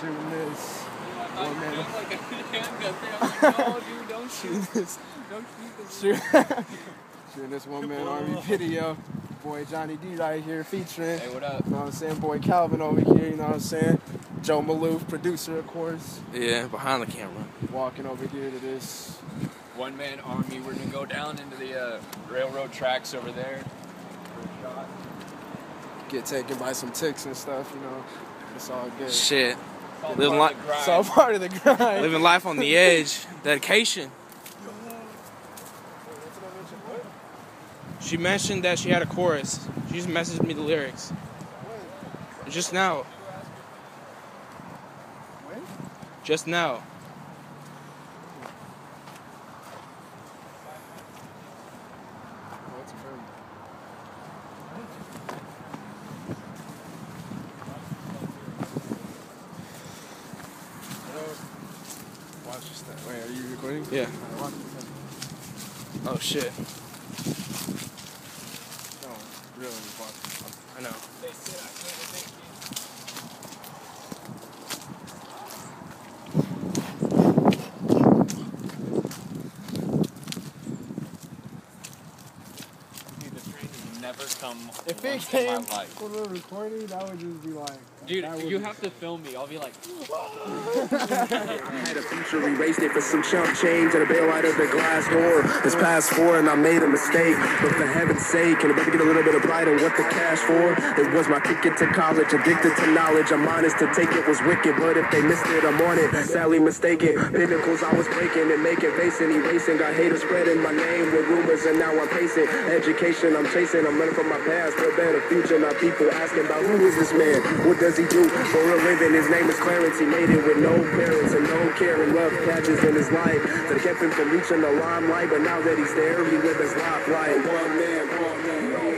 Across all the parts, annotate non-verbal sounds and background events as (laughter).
shooting this. I One man. like a handgun thing. I'm like, no, (laughs) dude, don't shoot. This. (laughs) Don't shoot this. Shoot- (laughs) Shooting this one man army video. Boy Johnny D right here featuring. Hey, what up? You know what I'm saying? Boy Calvin over here, you know what I'm saying? Joe Maloof, producer of course, Yeah, behind the camera. walking over here to this. One man army. We're gonna go down into the uh, railroad tracks over there. for a shot. Get taken by some ticks and stuff, you know. It's all good. Shit. It's all Living part of li- the grind. It's all part of the grind. Living life on the edge. Dedication. She mentioned that she had a chorus. She just messaged me the lyrics. Just now. When? Just now. Watch this thing. Wait, are you recording? Yeah. Alright, watch this thing. Oh shit. No, really, watch this. I know. They said I can't make it. Dude, the train has never come If once it in came my life. when we're recording, that would just be like. Dude, you have to film me. I'll be like, I had a future, erased it for some chump change and a bail out of the glass door. It's past four and I made a mistake. But for heaven's sake, can I better get a little bit of pride in what the cash for? It was my ticket to college, addicted to knowledge. I'm honest to take it was wicked, but if they missed it, I'm on it. Sadly mistaken. Pinnacles I was breaking and making, facing, erasing. Got haters spreading my name with rumors and now I'm pacing. Education I'm chasing, I'm running from my past for a better future. My people asking about who is this man? What does he do for a living? His name is Clarence. He made it with no parents and no care and love catches in his life. That kept him from reaching the limelight, but now that he's there, he live his life like one man, one.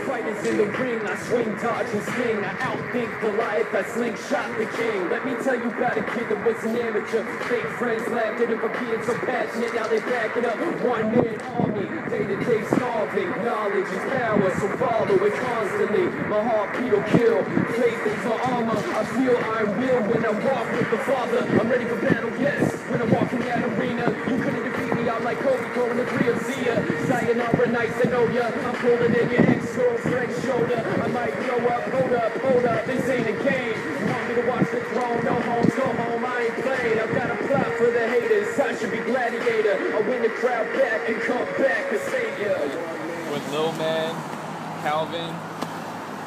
Fighters in the ring, I swing, dodge, and sting. I outthink the life, I slingshot the king. Let me tell you about a kid that was an amateur. Fake friends laughed at him for being so passionate. Now they back it up. One man army, day to day starving. Knowledge is power, so follow it constantly. My heartbeat will kill. Faith is my armor. I feel I will when I walk with the Father. I'm ready for battle, yes. When I walk in that arena, you couldn't defeat me. I'm like Kobe throwing the three of Zia. Sayonara, nice to know ya. I'm pulling in your ex-girlfriend's shoulder. I might blow up, hold up, hold up. This ain't a game. Want me to watch the throne? No homes, go home. I ain't playing. I've got a plot for the haters. I should be gladiator. I win the crowd back and come back a savior. with Lil Man, Calvin.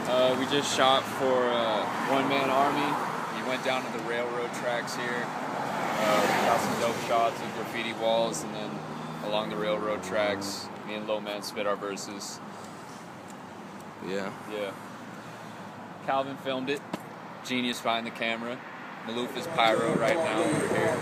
Uh, we just shot for uh, One Man Army. He went down to the railroad tracks here. Uh, got some dope shots of graffiti walls, and then along the railroad tracks, me and Lil Man spit our verses. Yeah. Yeah. Calvin filmed it. Genius behind the camera. Maloof is pyro right now over here.